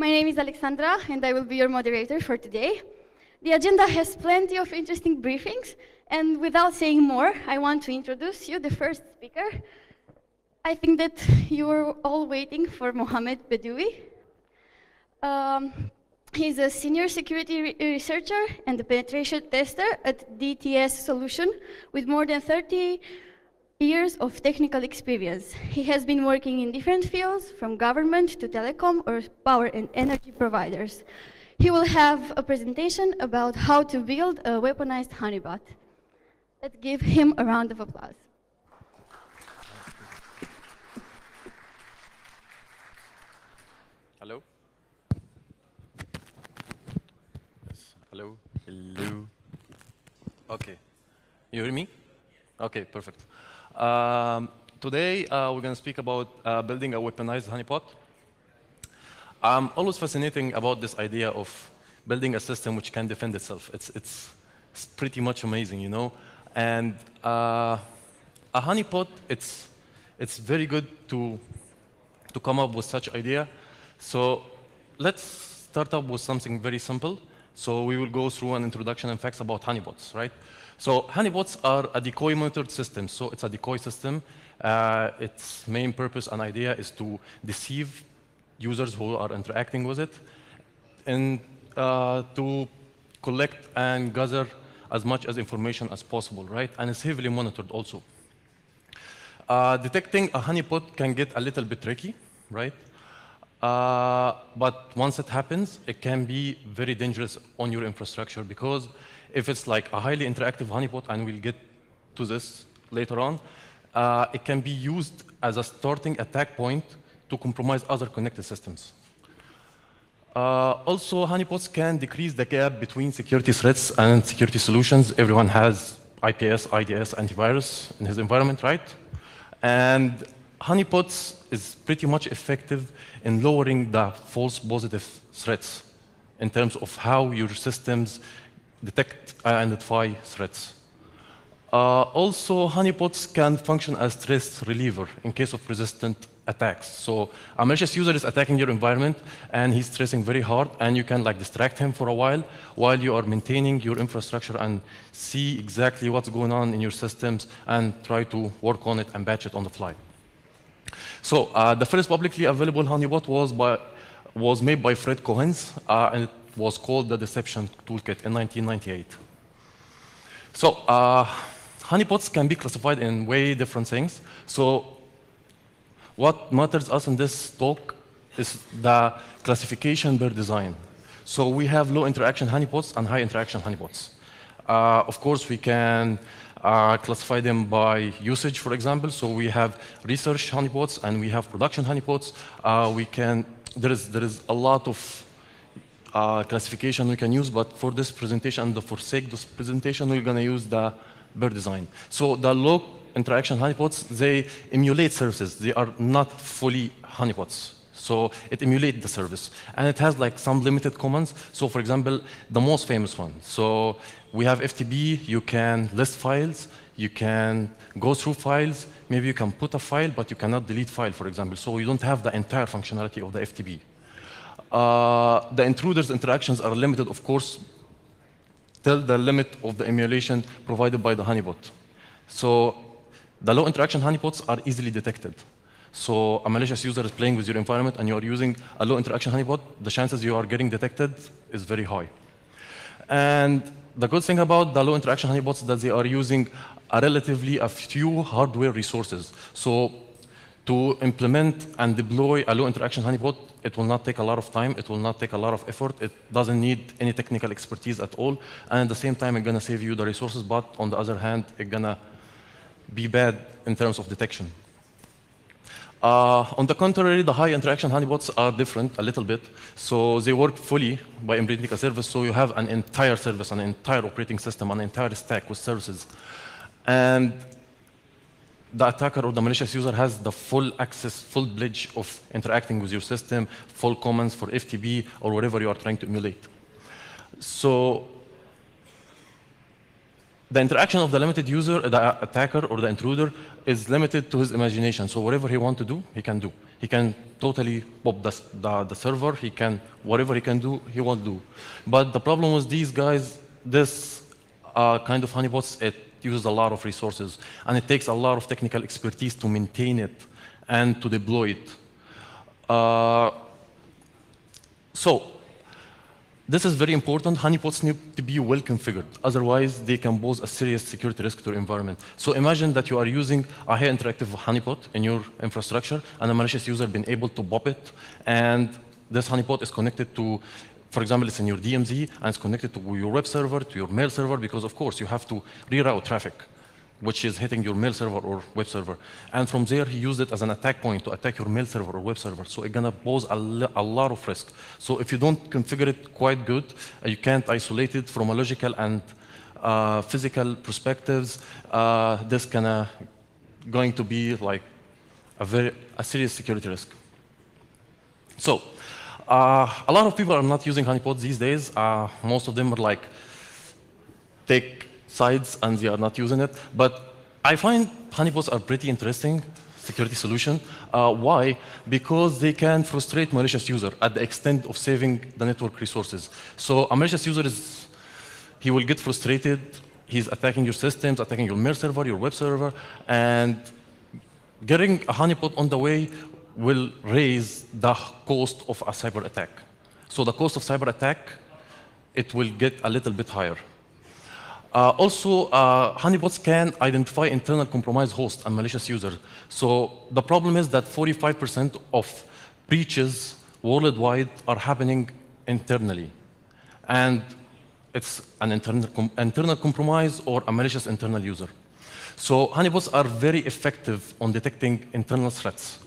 My name is Alexandra, and I will be your moderator for today. The agenda has plenty of interesting briefings, and without saying more, I want to introduce you the first speaker. I think that you are all waiting for Mohamed Bedoui. Um, he's a senior security re- researcher and a penetration tester at DTS Solution with more than 30 years of technical experience. He has been working in different fields, from government to telecom or power and energy providers. He will have a presentation about how to build a weaponized honeypot. Let's give him a round of applause. Hello? Yes. Hello? Hello? Okay. You hear me? Okay, perfect. Um, today, uh, we're going to speak about uh, building a weaponized honeypot. I'm always fascinating about this idea of building a system which can defend itself. It's, it's, it's pretty much amazing, you know? And uh, a honeypot, it's, it's very good to, to come up with such idea. So let's start up with something very simple. So we will go through an introduction and facts about honeypots, right? So honeypots are a decoy monitored system. So it's a decoy system. Uh, its main purpose and idea is to deceive users who are interacting with it and uh, to collect and gather as much as information as possible, right? And it's heavily monitored also. Uh, detecting a honeypot can get a little bit tricky, right? Uh, but once it happens, it can be very dangerous on your infrastructure because if it's like a highly interactive honeypot, and we'll get to this later on, uh, it can be used as a starting attack point to compromise other connected systems. Uh, also, honeypots can decrease the gap between security threats and security solutions. Everyone has IPS, IDS, antivirus in his environment, right? And honeypots is pretty much effective in lowering the false positive threats in terms of how your systems detect and identify threats. Uh, also, honeypots can function as stress reliever in case of resistant attacks. So a malicious user is attacking your environment and he's stressing very hard and you can like distract him for a while while you are maintaining your infrastructure and see exactly what's going on in your systems and try to work on it and batch it on the fly. So uh, the first publicly available honeypot was, by, was made by Fred Cohens uh, and it was called the Deception Toolkit in 1998. So uh, honeypots can be classified in way different things. So what matters us in this talk is the classification per design. So we have low interaction honeypots and high interaction honeypots. Uh, of course, we can uh, classify them by usage, for example. So we have research honeypots and we have production honeypots. Uh, we can, there is, there is a lot of uh, classification we can use, but for this presentation and for sake this presentation, we're gonna use the bird design. So the low interaction honeypots, they emulate services. They are not fully honeypots. So it emulates the service. And it has like some limited commands. So for example, the most famous one. So we have FTP, you can list files, you can go through files, maybe you can put a file, but you cannot delete file, for example. So you don't have the entire functionality of the FTP. Uh, the intruder's interactions are limited, of course, till the limit of the emulation provided by the honeypot. So the low interaction honeypots are easily detected. So a malicious user is playing with your environment and you are using a low interaction honeypot, the chances you are getting detected is very high. And the good thing about the low interaction honeypots is that they are using a relatively a few hardware resources. So to implement and deploy a low interaction honeypot, it will not take a lot of time, it will not take a lot of effort, it doesn't need any technical expertise at all, and at the same time, it's gonna save you the resources, but on the other hand, it's gonna be bad in terms of detection. Uh, on the contrary, the high interaction honeypots are different a little bit. So they work fully by implementing a service. So you have an entire service, an entire operating system, an entire stack with services. And the attacker or the malicious user has the full access, full bridge of interacting with your system, full commands for FTP or whatever you are trying to emulate. So the interaction of the limited user, the attacker or the intruder, is limited to his imagination. So whatever he wants to do, he can do. He can totally pop the, the, the server. He can, whatever he can do, he won't do. But the problem with these guys, this uh, kind of honeypots, it uses a lot of resources. And it takes a lot of technical expertise to maintain it and to deploy it. Uh, so this is very important. Honeypots need to be well configured. Otherwise, they can pose a serious security risk to your environment. So imagine that you are using a high interactive honeypot in your infrastructure, and a malicious user been able to pop it, and this honeypot is connected to, for example, it's in your DMZ, and it's connected to your web server, to your mail server, because of course you have to reroute traffic which is hitting your mail server or web server. And from there, he used it as an attack point to attack your mail server or web server. So it's gonna pose a, a lot of risk. So if you don't configure it quite good, uh, you can't isolate it from a logical and uh, physical perspectives. Uh, this gonna going to be like a very a serious security risk. So uh, a lot of people are not using honeypots these days. Uh, most of them are like take sides and they are not using it. But I find honeypots are pretty interesting security solution. Uh, why? Because they can frustrate malicious user at the extent of saving the network resources. So a malicious user is, he will get frustrated. He's attacking your systems, attacking your mail server, your web server, and getting a honeypot on the way will raise the cost of a cyber attack. So the cost of cyber attack, it will get a little bit higher. Uh, also, uh, honeypots can identify internal compromised hosts and malicious users. So the problem is that 45% of breaches worldwide are happening internally. And it's an internal, com internal compromise or a malicious internal user. So honeypots are very effective on detecting internal threats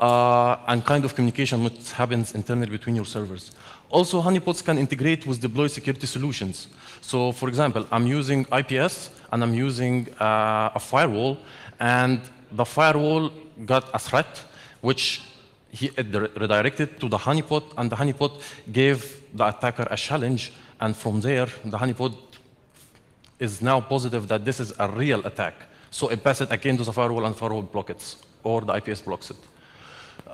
uh, and kind of communication which happens internally between your servers. Also, honeypots can integrate with deployed security solutions. So, for example, I'm using IPS and I'm using uh, a firewall, and the firewall got a threat which he redirected to the honeypot, and the honeypot gave the attacker a challenge, and from there, the honeypot is now positive that this is a real attack. So it passes it again to the firewall, and firewall blocks it, or the IPS blocks it.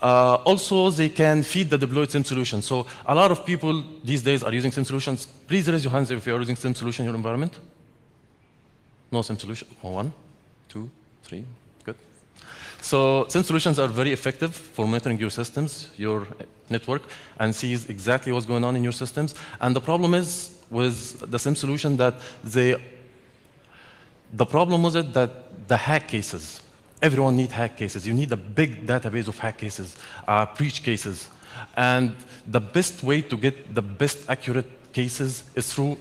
Uh, also, they can feed the deployed SIM solution. So a lot of people these days are using SIM solutions. Please raise your hands if you're using SIM solution in your environment. No SIM solution. One, two, three. Good. So SIM solutions are very effective for monitoring your systems, your network, and sees exactly what's going on in your systems. And the problem is with the SIM solution that they, the problem was it that the hack cases, Everyone needs hack cases. You need a big database of hack cases, uh, breach cases. And the best way to get the best accurate cases is through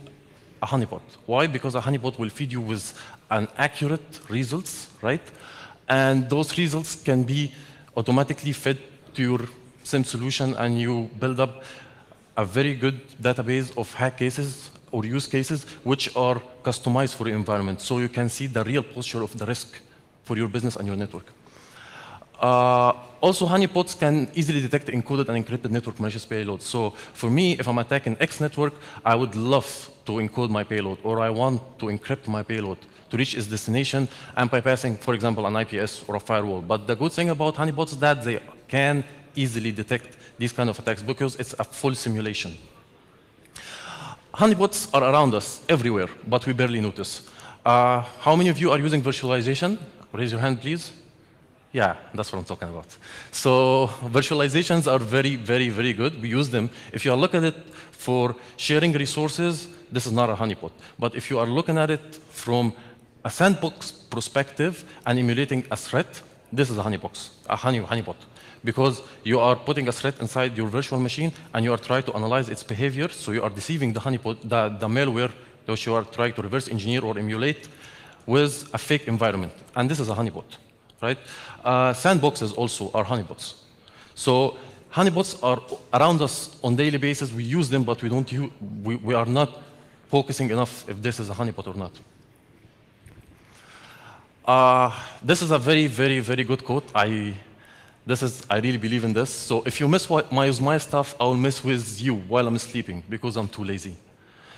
a honeypot. Why? Because a honeypot will feed you with an accurate results, right? And those results can be automatically fed to your SIEM solution and you build up a very good database of hack cases or use cases which are customized for your environment. So you can see the real posture of the risk for your business and your network. Uh, also, honeypots can easily detect encoded and encrypted network malicious payloads. So for me, if I'm attacking X network, I would love to encode my payload, or I want to encrypt my payload to reach its destination and bypassing, for example, an IPS or a firewall. But the good thing about honeypots is that they can easily detect these kind of attacks because it's a full simulation. Honeypots are around us everywhere, but we barely notice. Uh, how many of you are using virtualization? Raise your hand, please. Yeah, that's what I'm talking about. So virtualizations are very, very, very good. We use them. If you are looking at it for sharing resources, this is not a honeypot. But if you are looking at it from a sandbox perspective and emulating a threat, this is a honeybox, a honey, honeypot. Because you are putting a threat inside your virtual machine and you are trying to analyze its behavior, so you are deceiving the honeypot, the, the malware which you are trying to reverse engineer or emulate with a fake environment. And this is a honeypot, right? Uh, sandboxes also are honeypots. So honeypots are around us on daily basis. We use them, but we, don't use, we, we are not focusing enough if this is a honeypot or not. Uh, this is a very, very, very good quote. I, this is, I really believe in this. So if you miss my, my stuff, I will mess with you while I'm sleeping because I'm too lazy.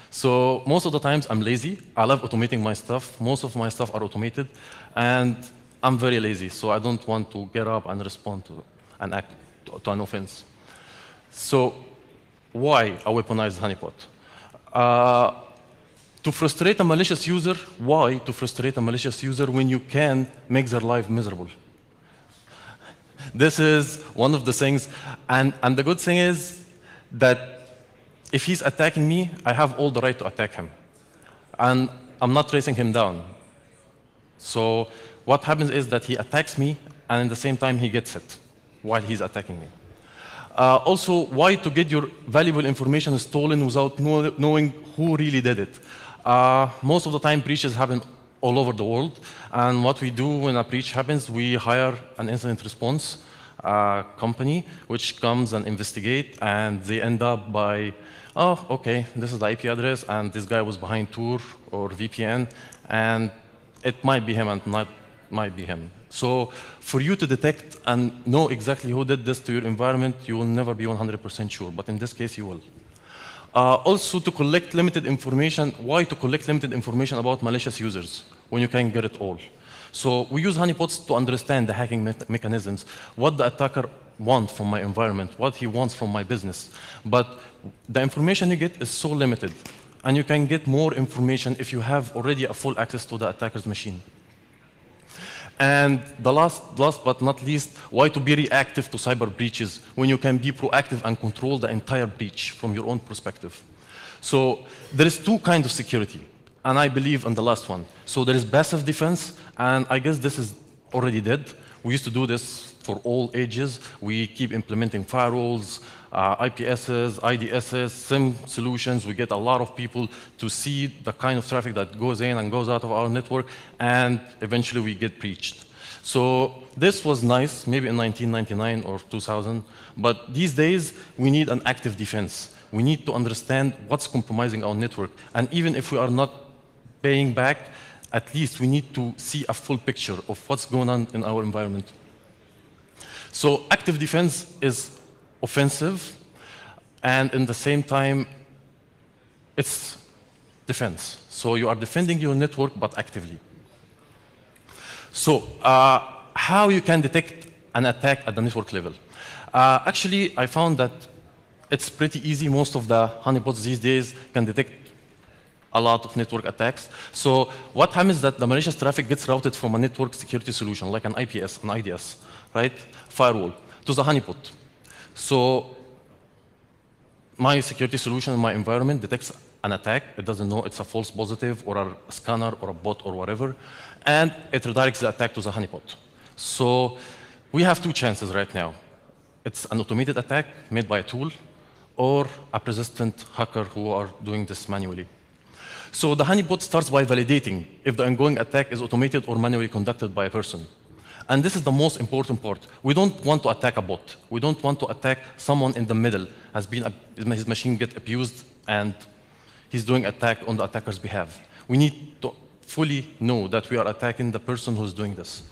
So most of the times I'm lazy. I love automating my stuff. Most of my stuff are automated. And I'm very lazy, so I don't want to get up and respond to an act, to an offense. So why a weaponized honeypot? Uh, to frustrate a malicious user, why to frustrate a malicious user when you can make their life miserable? This is one of the things, and, and the good thing is that if he's attacking me, I have all the right to attack him. And I'm not tracing him down. So what happens is that he attacks me, and at the same time he gets it while he's attacking me. Uh, also, why to get your valuable information stolen without know, knowing who really did it? Uh, most of the time, breaches happen all over the world. And what we do when a breach happens, we hire an incident response uh, company, which comes and investigate, and they end up by, oh, okay, this is the IP address, and this guy was behind Tor or VPN, and it might be him and not might be him. So for you to detect and know exactly who did this to your environment, you will never be 100% sure, but in this case, you will. Uh, also, to collect limited information, why to collect limited information about malicious users when you can get it all? So we use honeypots to understand the hacking me mechanisms, what the attacker wants from my environment, what he wants from my business. But the information you get is so limited, and you can get more information if you have already a full access to the attacker's machine. And the last, last but not least, why to be reactive to cyber breaches when you can be proactive and control the entire breach from your own perspective. So there is two kinds of security, and I believe in the last one. So there is passive defense, and I guess this is already dead. We used to do this for all ages. We keep implementing firewalls, uh, IPSs, IDSs, SIEM solutions. We get a lot of people to see the kind of traffic that goes in and goes out of our network, and eventually we get breached. So this was nice, maybe in 1999 or 2000, but these days we need an active defense. We need to understand what's compromising our network, and even if we are not paying back, at least we need to see a full picture of what's going on in our environment. So active defense is offensive, and in the same time, it's defense. So you are defending your network, but actively. So uh, how you can detect an attack at the network level? Uh, actually, I found that it's pretty easy. Most of the honeypots these days can detect a lot of network attacks. So what happens is that the malicious traffic gets routed from a network security solution, like an IPS, an IDS, right, firewall, to the honeypot. So my security solution in my environment detects an attack. It doesn't know it's a false positive or a scanner or a bot or whatever, and it redirects the attack to the honeypot. So we have two chances right now. It's an automated attack made by a tool or a persistent hacker who are doing this manually. So the honeypot starts by validating if the ongoing attack is automated or manually conducted by a person. And this is the most important part. We don't want to attack a bot. We don't want to attack someone in the middle, has been his machine get abused and he's doing attack on the attacker's behalf. We need to fully know that we are attacking the person who's doing this.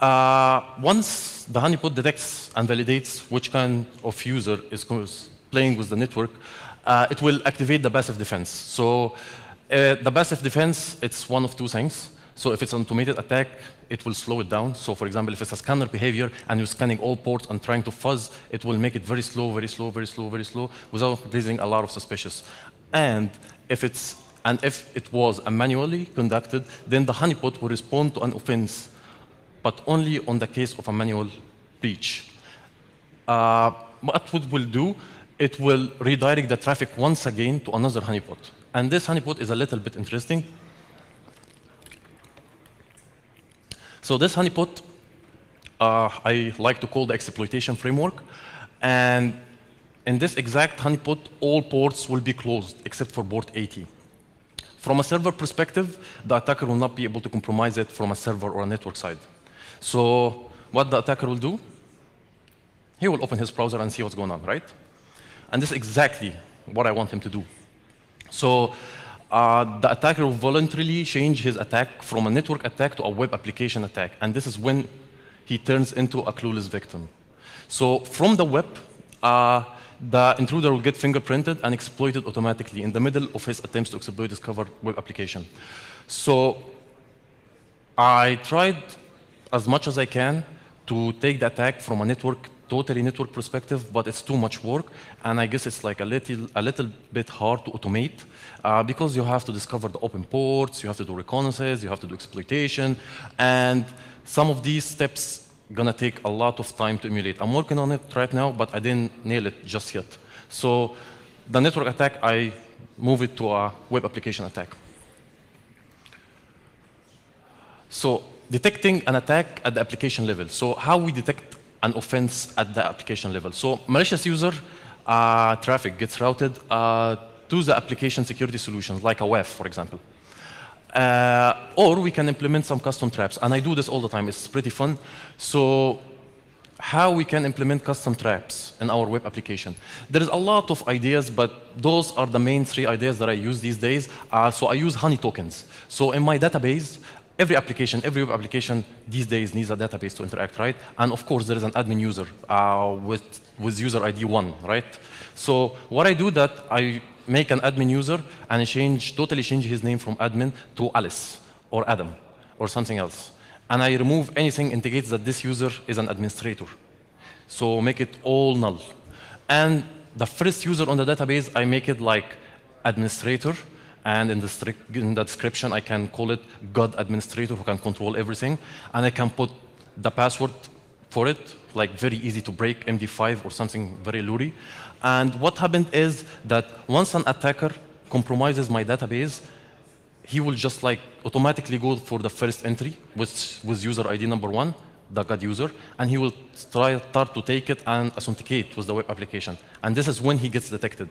Uh, once the honeypot detects and validates which kind of user is playing with the network, uh, it will activate the passive defense. So uh, the passive defense, it's one of two things. So if it's an automated attack, it will slow it down. So for example, if it's a scanner behavior and you're scanning all ports and trying to fuzz, it will make it very slow, very slow, very slow, very slow, without raising a lot of suspicious. And if it's and if it was manually conducted, then the honeypot will respond to an offense, but only on the case of a manual breach. Uh, what it will do, it will redirect the traffic once again to another honeypot. And this honeypot is a little bit interesting So this honeypot, uh, I like to call the exploitation framework. And in this exact honeypot, all ports will be closed except for port 80. From a server perspective, the attacker will not be able to compromise it from a server or a network side. So what the attacker will do, he will open his browser and see what's going on, right? And this is exactly what I want him to do. So uh, the attacker will voluntarily change his attack from a network attack to a web application attack. And this is when he turns into a clueless victim. So from the web, uh, the intruder will get fingerprinted and exploited automatically in the middle of his attempts to exploit his covered web application. So I tried as much as I can to take the attack from a network, totally network perspective, but it's too much work. And I guess it's like a little, a little bit hard to automate uh, because you have to discover the open ports, you have to do reconnaissance, you have to do exploitation, and some of these steps gonna take a lot of time to emulate. I'm working on it right now, but I didn't nail it just yet. So the network attack, I move it to a web application attack. So detecting an attack at the application level. So how we detect an offense at the application level. So malicious user uh, traffic gets routed uh, to the application security solutions, like a WAF, for example. Uh, or we can implement some custom traps. And I do this all the time. It's pretty fun. So how we can implement custom traps in our web application. There is a lot of ideas, but those are the main three ideas that I use these days. Uh, so I use honey tokens. So in my database, every application, every web application these days needs a database to interact, right? And of course, there is an admin user uh, with, with user ID one, right? So what I do that, I make an admin user and change, totally change his name from admin to Alice or Adam or something else. And I remove anything indicates that this user is an administrator. So make it all null. And the first user on the database, I make it like administrator. And in the, in the description, I can call it God administrator who can control everything. And I can put the password for it, like very easy to break, MD5 or something very luri. And what happened is that once an attacker compromises my database, he will just like automatically go for the first entry, with, was user ID number one, the God user, and he will try start to take it and authenticate with the web application. And this is when he gets detected.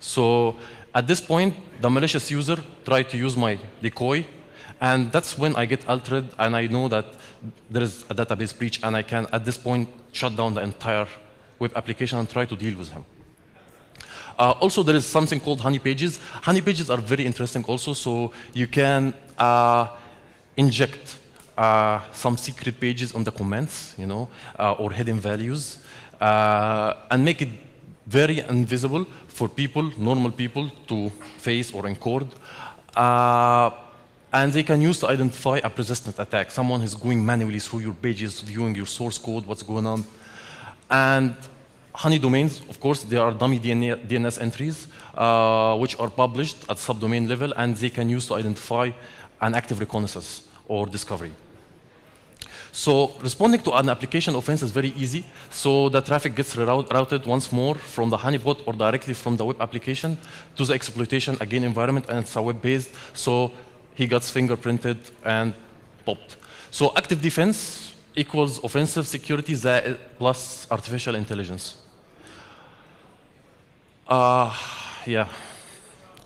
So at this point, the malicious user tried to use my decoy, and that's when I get altered and I know that there is a database breach, and I can, at this point, shut down the entire web application and try to deal with him. Uh, also, there is something called honey pages. Honey pages are very interesting also, so you can uh, inject uh, some secret pages on the comments, you know, uh, or hidden values, uh, and make it very invisible for people, normal people, to face or encode. Uh, and they can use to identify a persistent attack. Someone is going manually through your pages, viewing your source code, what's going on. And honey domains, of course, they are dummy DNS entries, uh, which are published at subdomain level, and they can use to identify an active reconnaissance or discovery. So responding to an application offense is very easy. So the traffic gets routed once more from the honeypot or directly from the web application to the exploitation again environment, and it's a web-based. So he gets fingerprinted and popped. So active defense equals offensive security plus artificial intelligence. Uh, yeah,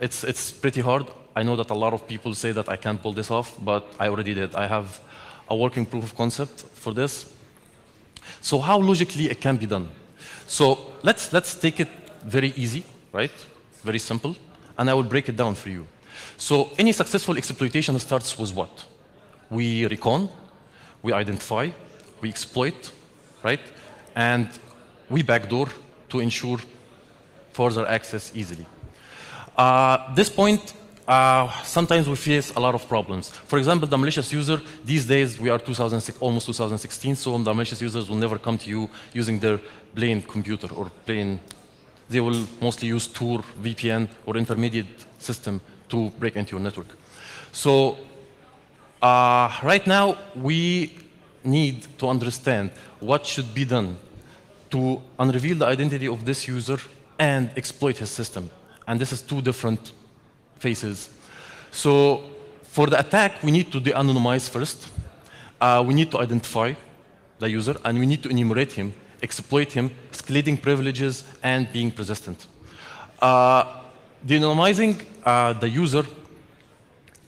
it's, it's pretty hard. I know that a lot of people say that I can't pull this off, but I already did. I have a working proof of concept for this. So how logically it can be done? So let's, let's take it very easy, right? Very simple, and I will break it down for you. So any successful exploitation starts with what? We recon, we identify, we exploit, right? And we backdoor to ensure further access easily. Uh, this point, uh, sometimes we face a lot of problems. For example, the malicious user, these days we are 2006, almost 2016, so the malicious users will never come to you using their plain computer or plain, they will mostly use Tor, VPN, or intermediate system to break into your network. So uh, right now, we need to understand what should be done to unreveal the identity of this user and exploit his system. And this is two different phases. So for the attack, we need to de-anonymize first. Uh, we need to identify the user, and we need to enumerate him, exploit him, escalating privileges, and being persistent. Uh, de-anonymizing uh, the user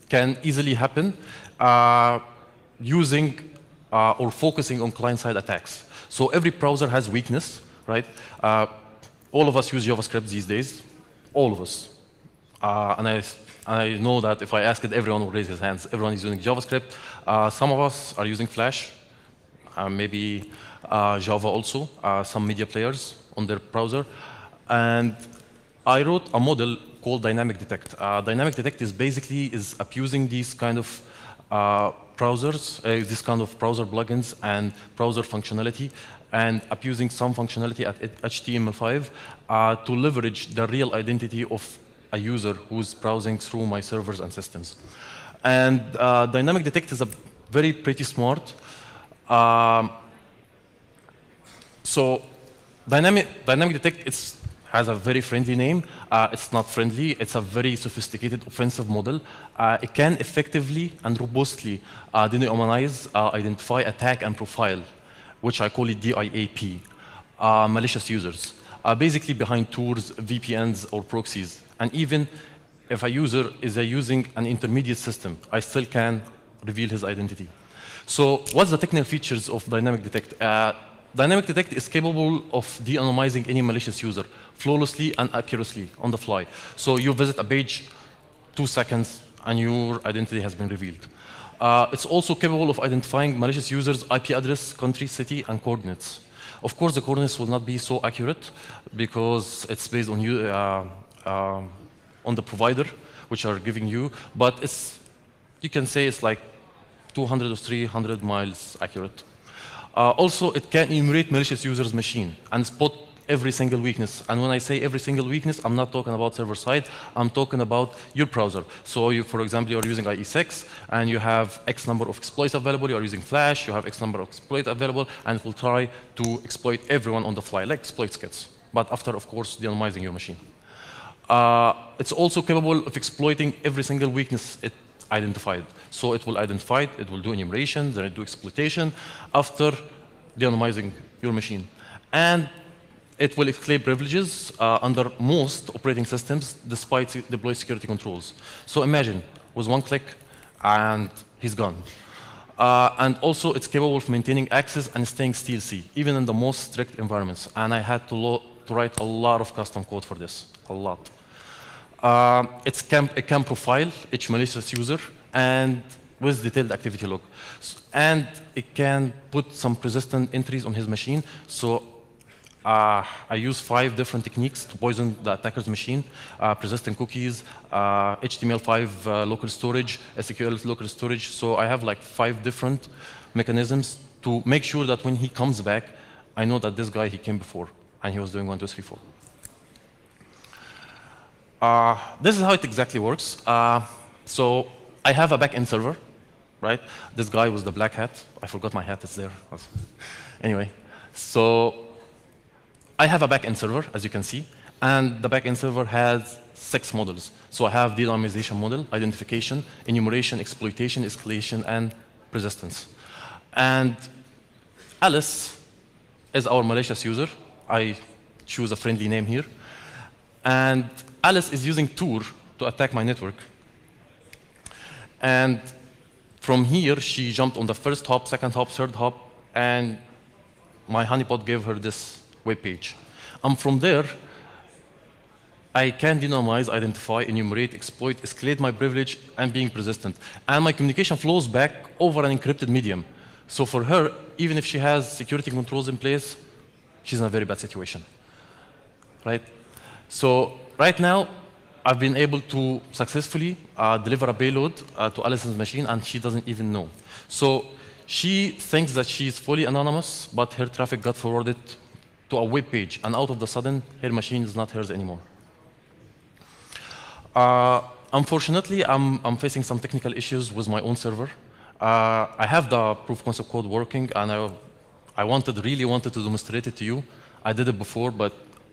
can easily happen uh, using uh, or focusing on client-side attacks. So every browser has weakness, right? Uh, all of us use JavaScript these days, all of us. Uh, and I, I know that if I ask it, everyone will raise his hands. Everyone is using JavaScript. Uh, some of us are using Flash, uh, maybe uh, Java also, uh, some media players on their browser. And I wrote a model called Dynamic Detect. Uh, Dynamic Detect is basically is abusing these kind of browsers, this kind of browser plugins and browser functionality, and abusing some functionality at HTML5 uh, to leverage the real identity of a user who's browsing through my servers and systems. And uh, Dynamic Detect is a very pretty smart. Um, so Dynamic, Dynamic Detect it's, has a very friendly name. Uh, it's not friendly. It's a very sophisticated offensive model. Uh, it can effectively and robustly uh, denominize, uh, identify, attack, and profile, which I call it DIAP, uh, malicious users. Uh, basically behind Tors, VPNs, or proxies. And even if a user is using an intermediate system, I still can reveal his identity. So what's the technical features of Dynamic Detect? Uh, Dynamic Detect is capable of de-anonymizing any malicious user flawlessly and accurately on the fly. So you visit a page, two seconds, and your identity has been revealed. Uh, it's also capable of identifying malicious users' IP address, country, city, and coordinates. Of course, the coordinates will not be so accurate because it's based on you, uh, uh, on the provider, which are giving you, but it's, you can say it's like 200 or 300 miles accurate. Uh, also, it can enumerate malicious users' machine and spot every single weakness. And when I say every single weakness, I'm not talking about server side, I'm talking about your browser. So you, for example, you're using IE6 and you have X number of exploits available, you're using Flash, you have X number of exploits available, and it will try to exploit everyone on the fly, like exploit kits. But after, of course, de-anonymizing your machine. Uh, it's also capable of exploiting every single weakness it identified. So it will identify it, will do enumeration, then it do exploitation after de-anonymizing your machine. And it will exclaim privileges uh, under most operating systems despite deployed security controls. So imagine, with one click, and he's gone. Uh, and also, it's capable of maintaining access and staying stealthy, even in the most strict environments. And I had to, to write a lot of custom code for this, a lot. Uh, it, can, it can profile each malicious user and with detailed activity log. And it can put some persistent entries on his machine. So uh, I use five different techniques to poison the attacker's machine, uh, persistent cookies, uh, HTML5 uh, local storage, SQL local storage. So I have like five different mechanisms to make sure that when he comes back, I know that this guy, he came before, and he was doing one, two, three, four. Uh, this is how it exactly works. Uh, so I have a backend server, right? This guy with the black hat. I forgot my hat is there. anyway, so I have a backend server, as you can see, and the backend server has six models. So I have de-anonymization model, identification, enumeration, exploitation, escalation, and persistence. And Alice is our malicious user. I choose a friendly name here. And Alice is using Tor to attack my network. And from here, she jumped on the first hop, second hop, third hop, and my honeypot gave her this web page. And from there, I can denomize, identify, enumerate, exploit, escalate my privilege, and being persistent. And my communication flows back over an encrypted medium. So for her, even if she has security controls in place, she's in a very bad situation. Right? So right now, I've been able to successfully uh, deliver a payload uh, to Allison's machine, and she doesn't even know. So she thinks that she's fully anonymous, but her traffic got forwarded to a web page, and out of the sudden, her machine is not hers anymore. Uh, unfortunately, I'm, I'm facing some technical issues with my own server. Uh, I have the proof concept code working, and I, I wanted, really wanted to demonstrate it to you. I did it before, but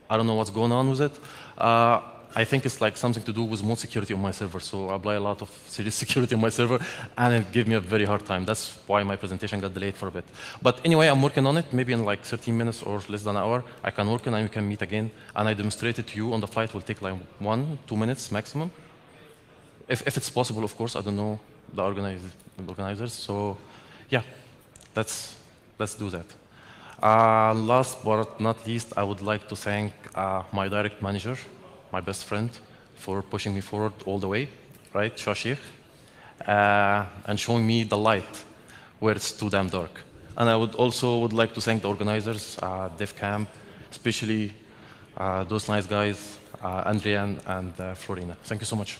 I don't know what's going on with it. Uh, I think it's like something to do with more security on my server. So I apply a lot of serious security on my server, and it gave me a very hard time. That's why my presentation got delayed for a bit. But anyway, I'm working on it. Maybe in like 13 minutes or less than an hour, I can work on and we can meet again. And I demonstrate it to you on the flight. It will take like one, two minutes maximum. If, if it's possible, of course. I don't know the, the organizers. So yeah, let's, let's do that. Uh, last but not least, I would like to thank uh, my direct manager, my best friend, for pushing me forward all the way, right, Shashir, uh, and showing me the light where it's too damn dark. And I would also would like to thank the organizers, uh, DevCamp, especially uh, those nice guys, uh, Andrian and uh, Florina. Thank you so much.